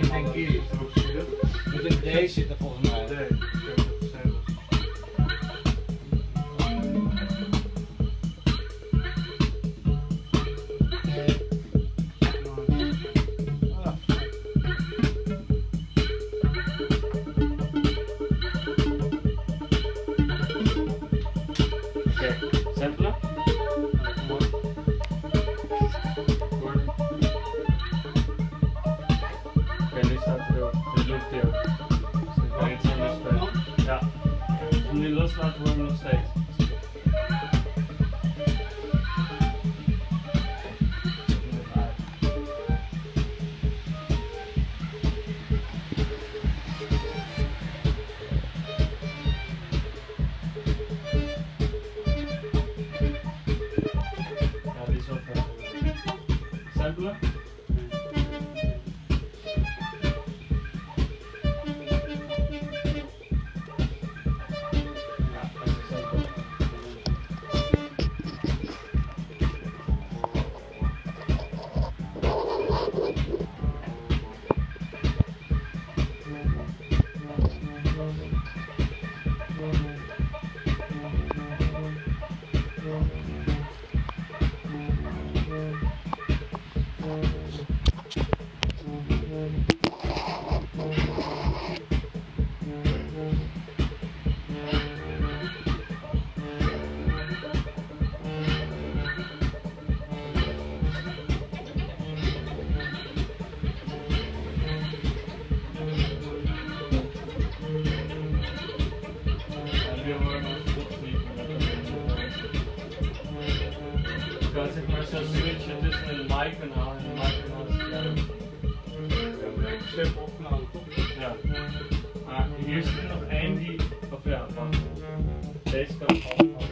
Ik denk hier. Moet in deze zitten volgens mij. doce lá do ano. just village additional mic and our mic and our Chefopnahme. Ja. Ah, hier ist noch Andy auf der Abwand. Der ist gerade auch.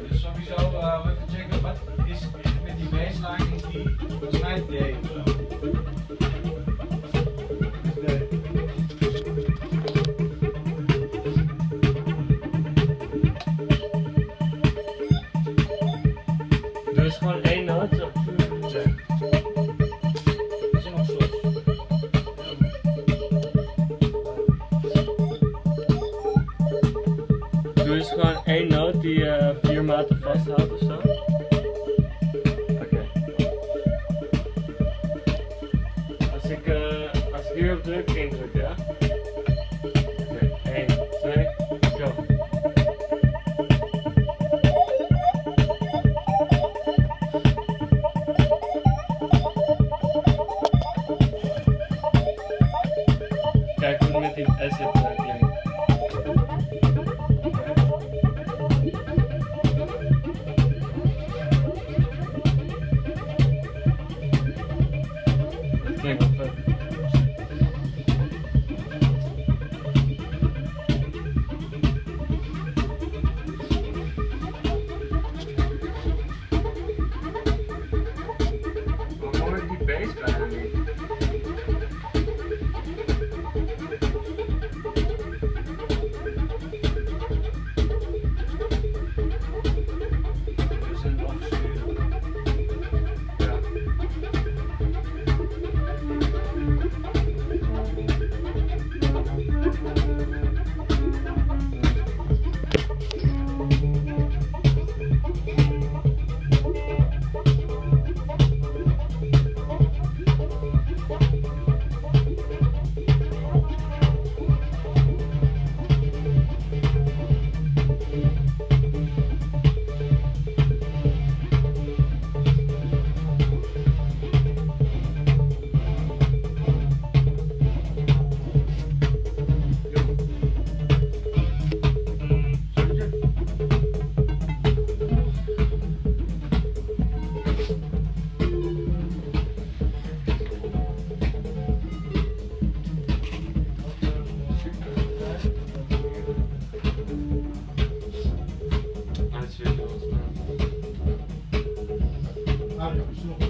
Dus sowieso eh, we even checken wat is met die baseline die slide day of. Dus gewoon your mouth the fuck out, or up? あるよ。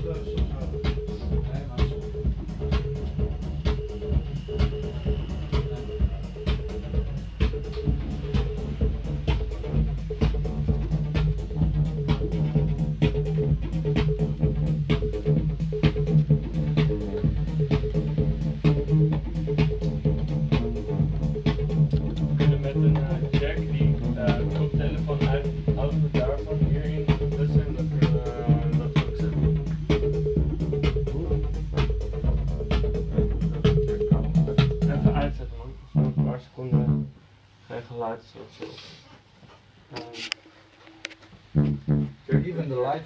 lights are so. Um, so even the light